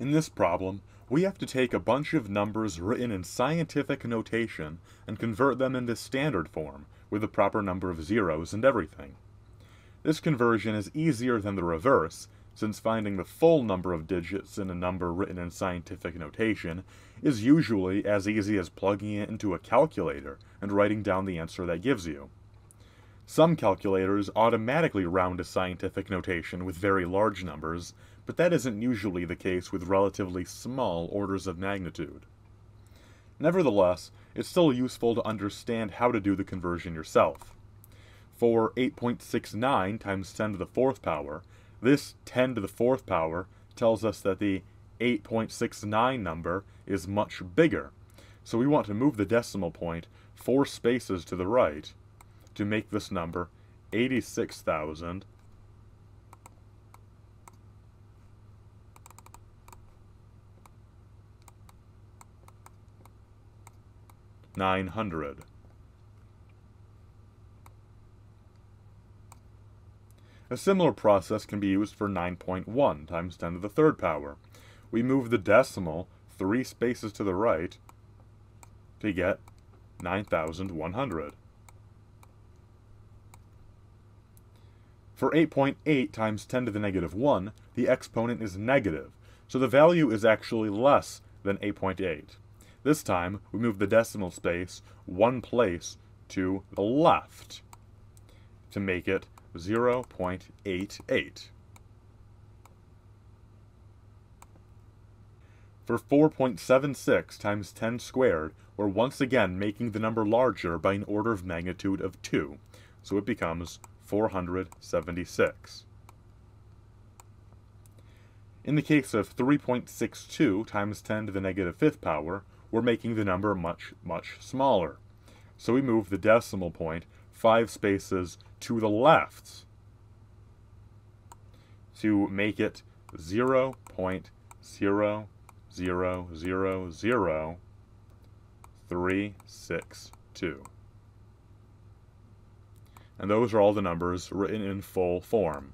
In this problem, we have to take a bunch of numbers written in scientific notation and convert them into standard form, with the proper number of zeros and everything. This conversion is easier than the reverse, since finding the full number of digits in a number written in scientific notation is usually as easy as plugging it into a calculator and writing down the answer that gives you. Some calculators automatically round to scientific notation with very large numbers, but that isn't usually the case with relatively small orders of magnitude. Nevertheless, it's still useful to understand how to do the conversion yourself. For 8.69 times 10 to the fourth power, this 10 to the fourth power tells us that the 8.69 number is much bigger. So we want to move the decimal point four spaces to the right to make this number 86,000 nine hundred. A similar process can be used for 9.1 times 10 to the third power. We move the decimal three spaces to the right to get 9,100. For 8.8 .8 times 10 to the negative 1, the exponent is negative, so the value is actually less than 8.8. .8. This time, we move the decimal space one place to the left to make it 0.88. For 4.76 times 10 squared, we're once again making the number larger by an order of magnitude of 2, so it becomes 476. In the case of 3.62 times 10 to the negative fifth power, we're making the number much, much smaller. So we move the decimal point five spaces to the left to make it 0 0.0000362. And those are all the numbers written in full form.